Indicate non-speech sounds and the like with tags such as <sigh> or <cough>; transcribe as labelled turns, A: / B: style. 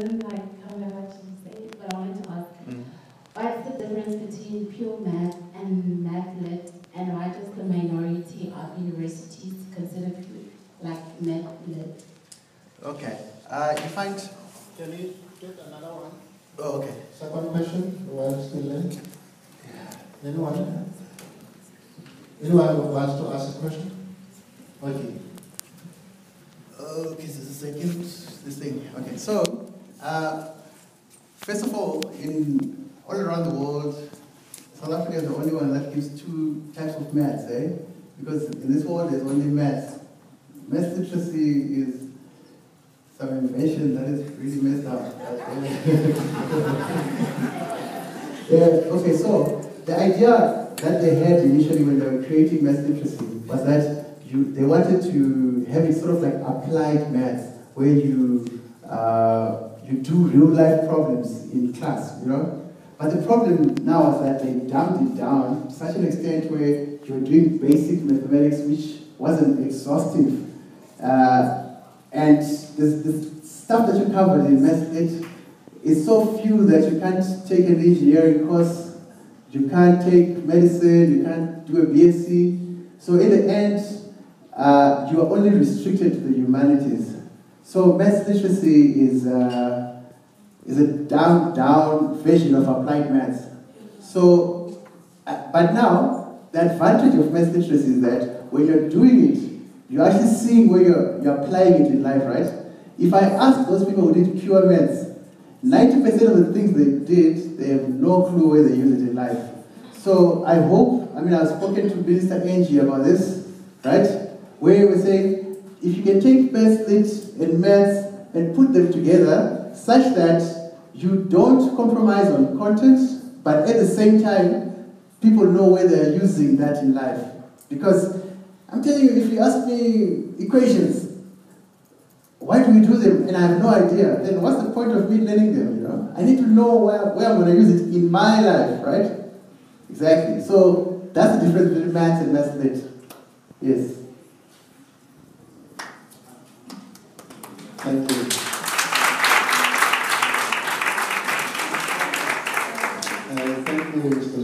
A: doesn't like cover what you say, but I wanted to ask, what's the difference between pure math and math lit, and why does the minority of universities consider pure, like math lit?
B: Okay. Uh, you find.
C: Can you get another one?
B: Oh, okay.
C: Second question, while still there? Anyone? Anyone who wants to ask a question? Okay.
B: Okay, so the second, this thing. Okay, so, uh, first of all, in all around the world, South Africa is the only one that gives two types of maths, eh? Because in this world, there's only maths. Math literacy is some invention that is really messed up. <laughs> yeah, okay, so the idea that they had initially when they were creating math literacy was that you, they wanted to have it sort of like applied maths, where you, uh, you do real life problems in class, you know? But the problem now is that they dumbed it down to such an extent where you're doing basic mathematics, which wasn't exhaustive. Uh, and the, stuff that you covered in math is so few that you can't take an engineering course, you can't take medicine, you can't do a BSc. So in the end, uh, you are only restricted to the humanities. So math literacy is, uh, is a down down version of applied maths. So, uh, but now the advantage of math literacy is that when you're doing it, you're actually seeing where you're, you're applying it in life, right? If I ask those people who did pure maths, 90% of the things they did, they have no clue where they use it in life. So I hope, I mean, I've spoken to Minister Angie about this, right? Where we say, if you can take maths lit and maths and put them together such that you don't compromise on content, but at the same time, people know where they're using that in life. Because I'm telling you, if you ask me equations, why do we do them and I have no idea, then what's the point of me learning them, you know? I need to know where, where I'm going to use it in my life, right? Exactly. So that's the difference between maths and lit. Yes. Thank you. Uh, thank you, Mr.